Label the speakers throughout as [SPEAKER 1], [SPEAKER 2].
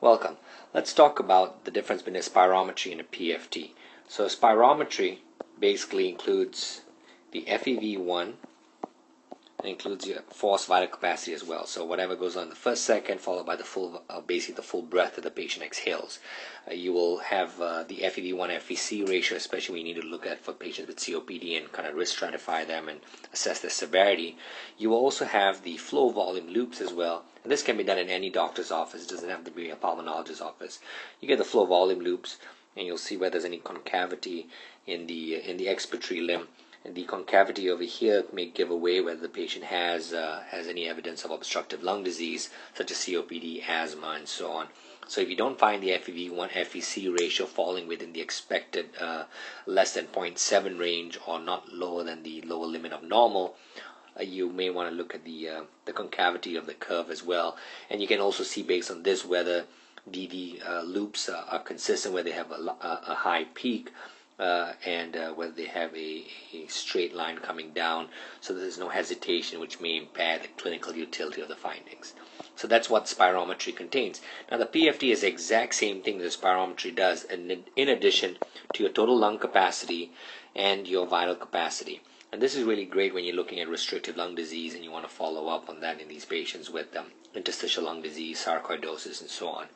[SPEAKER 1] Welcome. Let's talk about the difference between a spirometry and a PFT. So a spirometry basically includes the FEV1 includes your forced vital capacity as well. So whatever goes on the first second, followed by the full, uh, basically the full breath that the patient exhales. Uh, you will have uh, the FEV1 FVC ratio, especially when you need to look at for patients with COPD and kind of risk stratify them and assess their severity. You will also have the flow volume loops as well. And this can be done in any doctor's office. It doesn't have to be a pulmonologist's office. You get the flow volume loops, and you'll see where there's any concavity in the in the expiratory limb and the concavity over here may give away whether the patient has uh, has any evidence of obstructive lung disease such as COPD, asthma, and so on. So if you don't find the FEV1 FVC ratio falling within the expected uh, less than 0.7 range or not lower than the lower limit of normal, uh, you may want to look at the uh, the concavity of the curve as well. And you can also see based on this whether the, uh, loops are consistent, where they have a, a, a high peak uh, and uh, whether they have a, a, straight line coming down so there's no hesitation which may impair the clinical utility of the findings. So that's what spirometry contains. Now the PFT is the exact same thing that spirometry does in, in addition to your total lung capacity and your vital capacity. And this is really great when you're looking at restrictive lung disease and you want to follow up on that in these patients with um, interstitial lung disease, sarcoidosis, and so on.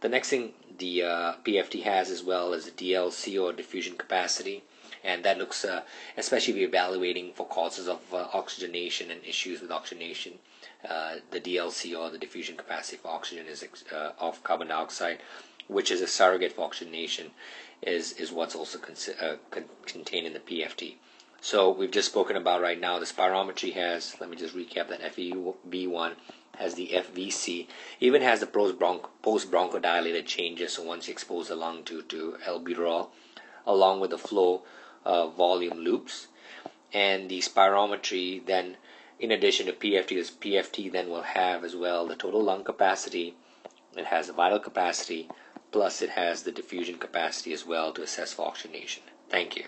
[SPEAKER 1] The next thing the uh, PFT has as well is the DLC or diffusion capacity. And that looks, uh, especially if you're evaluating for causes of uh, oxygenation and issues with oxygenation, uh, the DLC or the diffusion capacity for oxygen is uh, of carbon dioxide, which is a surrogate for oxygenation, is is what's also con- uh, con- contained in the PFT. So we've just spoken about right now the spirometry has, let me just recap that FEV1 has the FVC, even has the post bronchodilated changes. So once you expose the lung to, to albuterol, along with the flow uh, volume loops. And the spirometry then, in addition to PFT, this PFT then will have as well the total lung capacity, it has the vital capacity, plus it has the diffusion capacity as well to assess for oxygenation. Thank you.